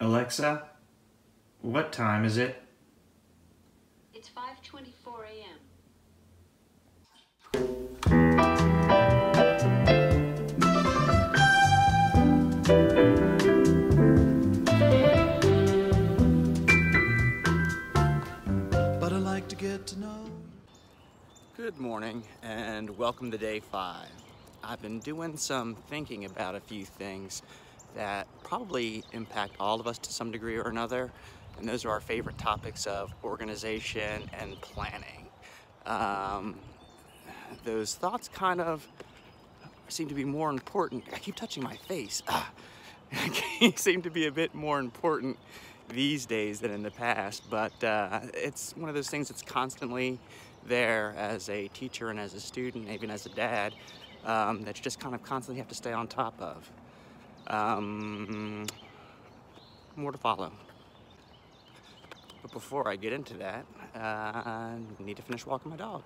Alexa, what time is it? It's 5:24 a.m. but I like to get to know. Good morning and welcome to day five. I've been doing some thinking about a few things that probably impact all of us to some degree or another, and those are our favorite topics of organization and planning. Um, those thoughts kind of seem to be more important. I keep touching my face. Ah. seem to be a bit more important these days than in the past, but uh, it's one of those things that's constantly there as a teacher and as a student, even as a dad, um, that you just kind of constantly have to stay on top of. Um, more to follow. But before I get into that, uh, I need to finish walking my dog.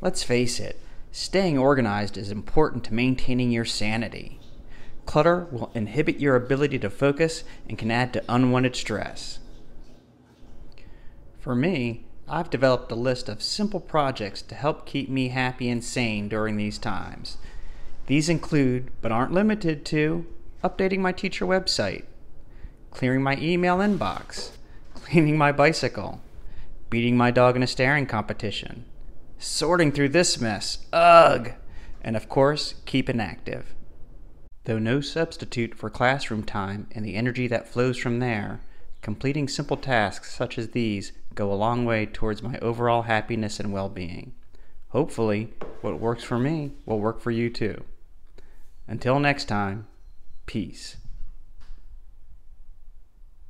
Let's face it, staying organized is important to maintaining your sanity. Clutter will inhibit your ability to focus and can add to unwanted stress. For me, I've developed a list of simple projects to help keep me happy and sane during these times. These include, but aren't limited to, updating my teacher website, clearing my email inbox, cleaning my bicycle, beating my dog in a staring competition, sorting through this mess, ugh, and of course, keeping active. Though no substitute for classroom time and the energy that flows from there, completing simple tasks such as these go a long way towards my overall happiness and well being. Hopefully, what works for me will work for you too. Until next time, peace.